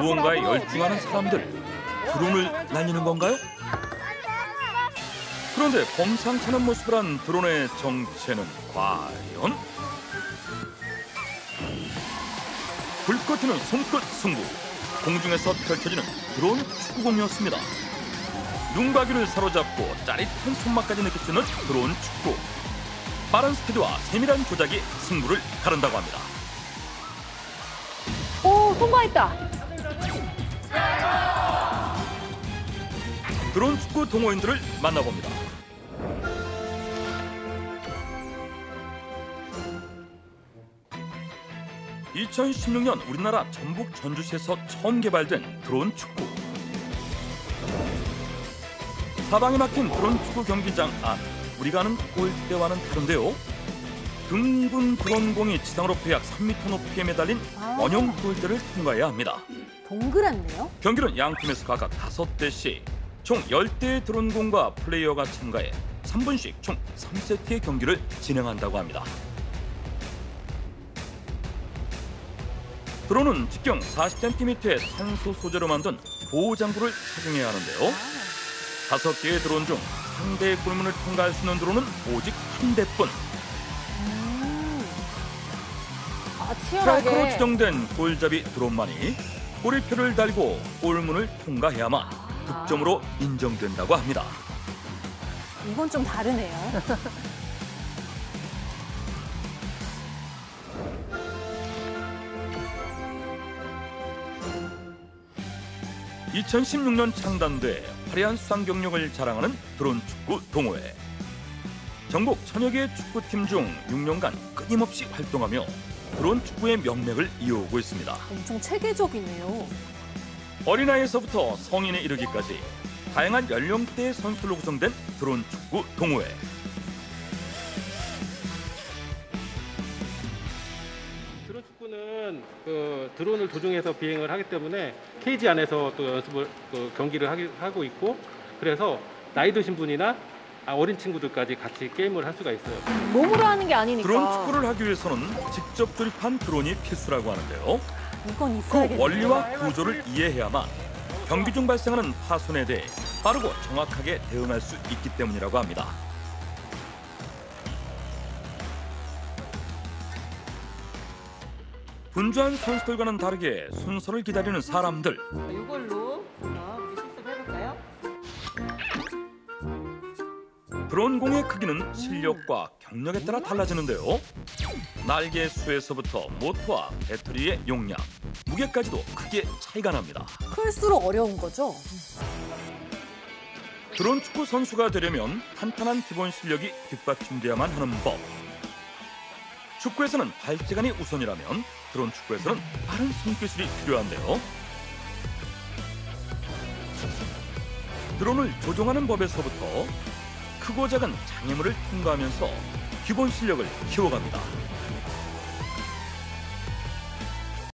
무언가에 열중하는 사람들 드론을 날리는 건가요? 그런데 범상찮은 모습을 한 드론의 정체는 과연? 불꽃 튀는 손끝 승부 공중에서 펼쳐지는 드론 축구공이었습니다 눈가귀를 사로잡고 짜릿한 손맛까지 느낄 수 있는 드론 축구 빠른 스피드와 세밀한 조작이 승부를 가른다고 합니다 오, 통과했다. 드론 축구 동호인들을 만나봅니다. (2016년) 우리나라 전북 전주시에서 처음 개발된 드론 축구 사방에 막힌 드론 축구 경기장 안 우리가 아는 골대와는 다른데요 둥근 드론공이 지상으로부터 약 3m 높이에 매달린 아. 원형 골대를 통과해야 합니다 동그랗네요. 경기는 양 팀에서 각각 5대씩 총 10대의 드론공과 플레이어가 참가해 3분씩 총 3세트의 경기를 진행한다고 합니다. 드론은 직경 40cm의 탄소 소재로 만든 보호장구를 착용해야 하는데요. 다섯 개의 드론 중 상대의 골문을 통과할 수 있는 드론은 오직 한 대뿐. 음. 아, 스트라이커로 치열하게. 지정된 골잡이 드론만이 꼬리표를 달고 골문을 통과해야만 득점으로 인정된다고 합니다. 이건 좀 다르네요. 2016년 창단돼 화려한 수상 경력을 자랑하는 드론 축구 동호회. 전국 천여 개의 축구팀 중 6년간 끊임없이 활동하며 드론 축구의 명맥을 이어오고 있습니다. 엄청 체계적이네요. 어린아이에서부터 성인에 이르기까지 다양한 연령대의 선수로 구성된 드론 축구 동호회. 드론 축구는 그 드론을 조종해서 비행을 하기 때문에 케이지 안에서 또 연습을 그 경기를 하기, 하고 있고 그래서 나이 드신 분이나 아, 어린 친구들까지 같이 게임을 할 수가 있어요. 몸으로 하는 게 아니니까. 드론 축구를 하기 위해서는 직접 조립한 드론이 필수라고 하는데요. 이건 그 있어야겠네요. 원리와 구조를 이해해야만 경기 중 발생하는 파손에 대해 빠르고 정확하게 대응할 수 있기 때문이라고 합니다. 분주한 선수들과는 다르게 순서를 기다리는 사람들. 이걸로 드론 공의 크기는 실력과 경력에 따라 달라지는데요. 날개 수에서부터 모터와 배터리의 용량, 무게까지도 크게 차이가 납니다. 클수록 어려운 거죠. 드론 축구 선수가 되려면 탄탄한 기본 실력이 뒷받침돼야만 하는 법. 축구에서는 발재간이 우선이라면 드론 축구에서는 빠른 손기술이 필요한데요. 드론을 조종하는 법에서부터 크고 작은 장애물을 통과하면서 기본 실력을 키워갑니다.